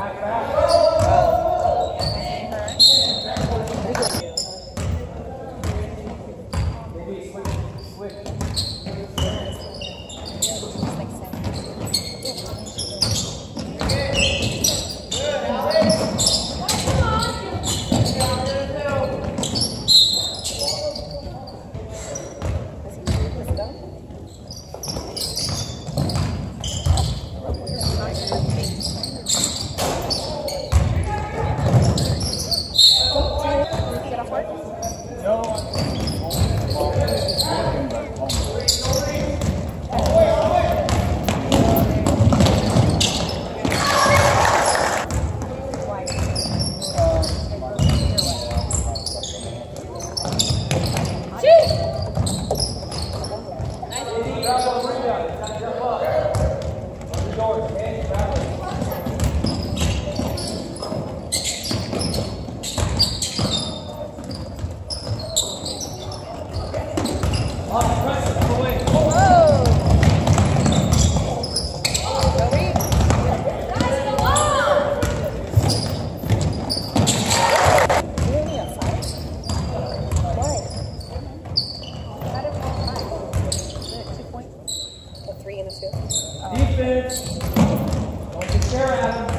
Back, back. in the field. Um, Defense. Don't get Sarah out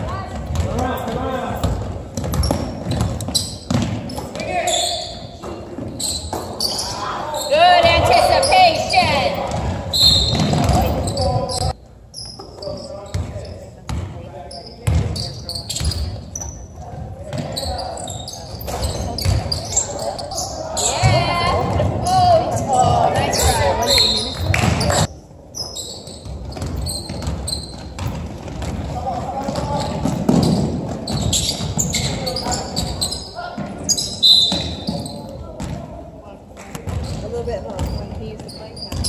little bit of when he used the playing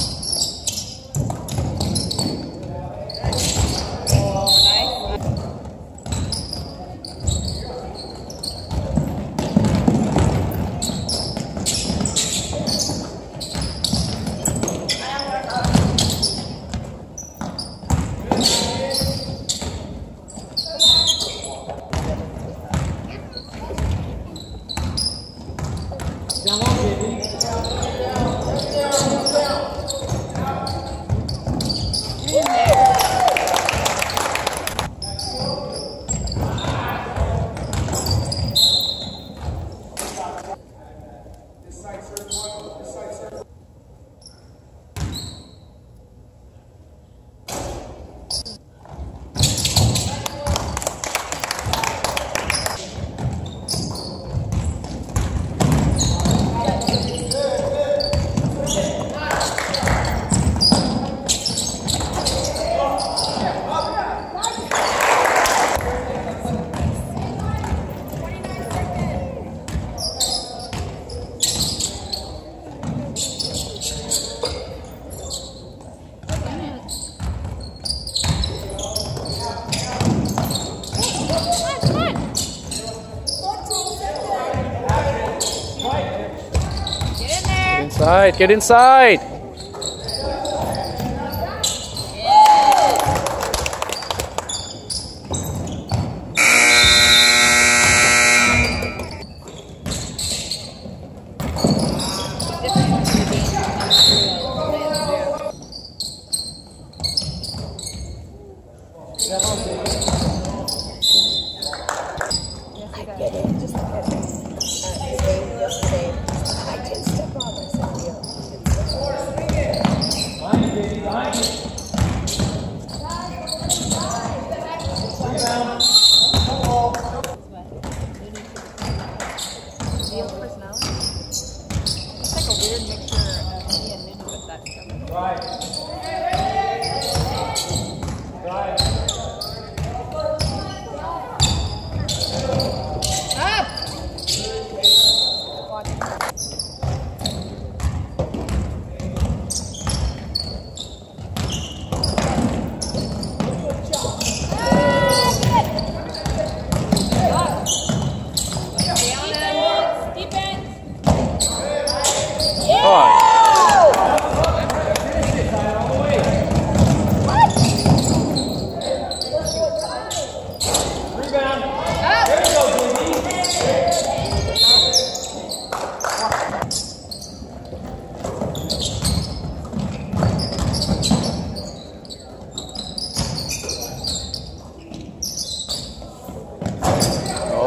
Inside, get inside.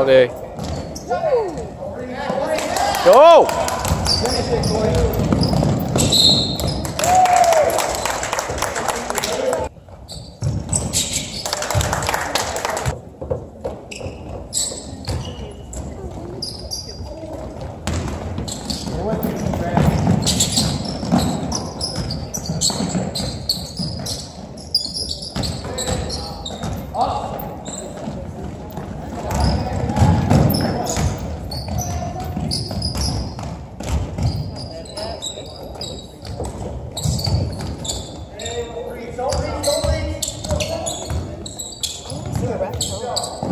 All day. Go!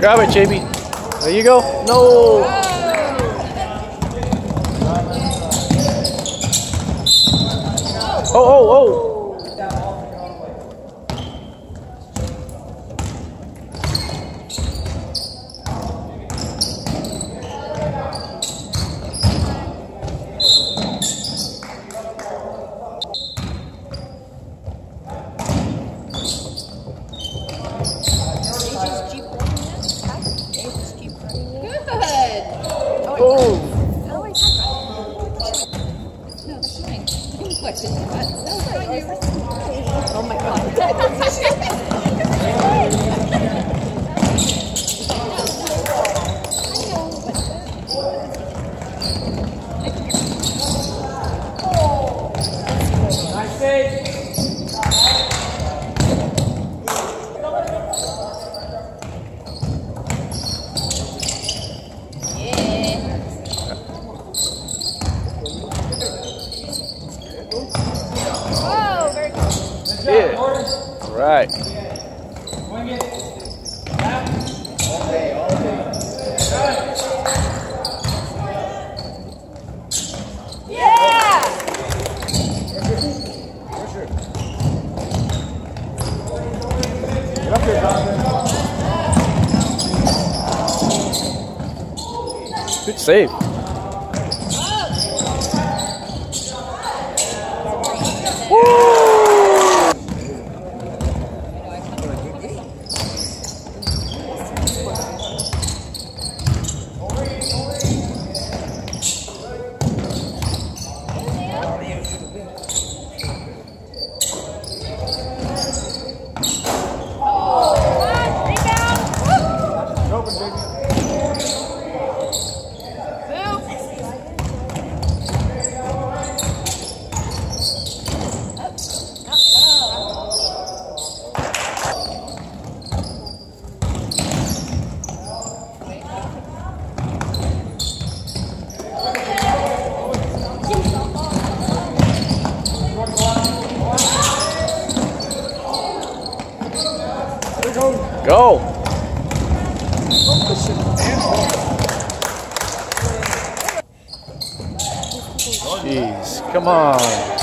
Grab it, JB. There you go. No. Oh, oh, oh. Good. yeah. Right. Yeah! Good save. Come on, rebound. Move. Go. Jeez, come on.